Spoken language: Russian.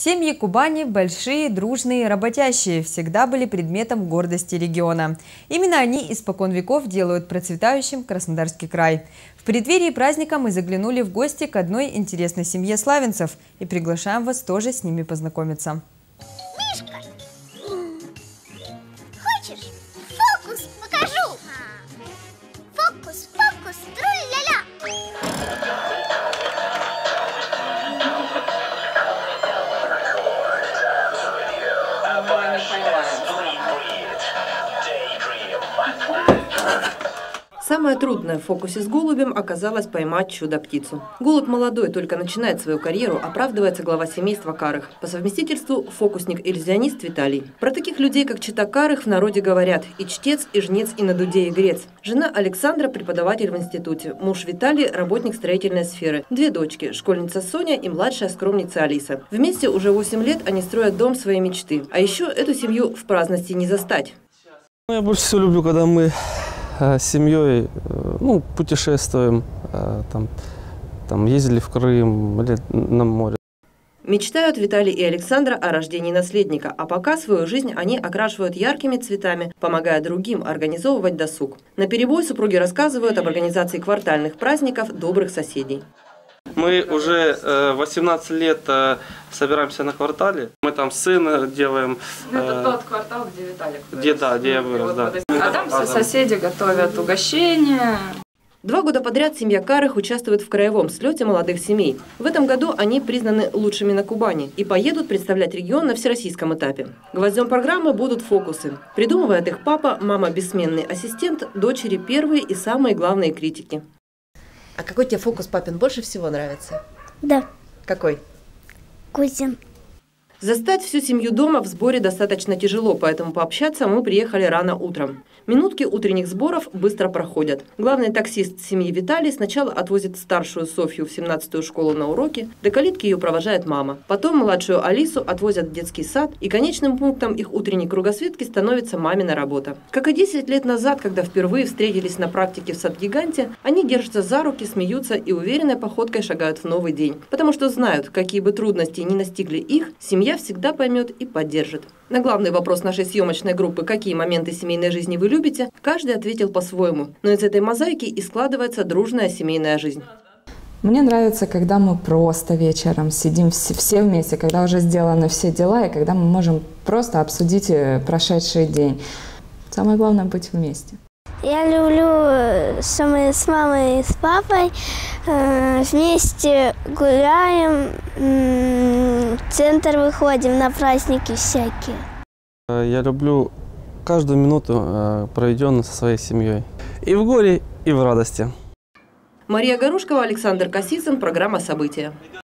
Семьи Кубани – большие, дружные, работящие, всегда были предметом гордости региона. Именно они испокон веков делают процветающим Краснодарский край. В преддверии праздника мы заглянули в гости к одной интересной семье славянцев и приглашаем вас тоже с ними познакомиться. Самое трудное в фокусе с голубем оказалось поймать чудо-птицу. Голубь молодой, только начинает свою карьеру, оправдывается глава семейства Карых. По совместительству фокусник-иллюзионист Виталий. Про таких людей, как Чита Карых, в народе говорят и чтец, и жнец, и на дуде и грец. Жена Александра – преподаватель в институте. Муж Виталий – работник строительной сферы. Две дочки – школьница Соня и младшая скромница Алиса. Вместе уже 8 лет они строят дом своей мечты. А еще эту семью в праздности не застать. Ну, Я больше всего люблю, когда мы э, с семьей э, ну, путешествуем, э, там, там ездили в Крым или на море. Мечтают Виталий и Александра о рождении наследника, а пока свою жизнь они окрашивают яркими цветами, помогая другим организовывать досуг. На перебой супруги рассказывают об организации квартальных праздников добрых соседей. Мы уже э, 18 лет э, собираемся на квартале. Мы там сына делаем. Ну, Это э, тот квартал, где Виталик вырос. Где, да, где я вырос, да. А там все соседи готовят угощения. Два года подряд семья Карых участвует в краевом слете молодых семей. В этом году они признаны лучшими на Кубани и поедут представлять регион на всероссийском этапе. Гвоздем программы будут фокусы. Придумывает их папа, мама бессменный ассистент, дочери первые и самые главные критики. А какой тебе фокус папин больше всего нравится? Да, Какой? Кузин. Застать всю семью дома в сборе достаточно тяжело, поэтому пообщаться мы приехали рано утром. Минутки утренних сборов быстро проходят. Главный таксист семьи Виталий сначала отвозит старшую Софью в 17-ю школу на уроки, до калитки ее провожает мама. Потом младшую Алису отвозят в детский сад, и конечным пунктом их утренней кругосветки становится мамина работа. Как и 10 лет назад, когда впервые встретились на практике в сад-гиганте, они держатся за руки, смеются и уверенной походкой шагают в новый день. Потому что знают, какие бы трудности ни настигли их, семья всегда поймет и поддержит. На главный вопрос нашей съемочной группы «Какие моменты семейной жизни вы любите?» каждый ответил по-своему. Но из этой мозаики и складывается дружная семейная жизнь. Мне нравится, когда мы просто вечером сидим все, все вместе, когда уже сделаны все дела, и когда мы можем просто обсудить э, прошедший день. Самое главное быть вместе. Я люблю э, что мы с мамой и с папой э, вместе гуляем, в центр выходим на праздники всякие. Э, Я люблю каждую минуту, э, проведенную со своей семьей. И в горе, и в радости. Мария Горушкова, Александр Косицын, программа «События».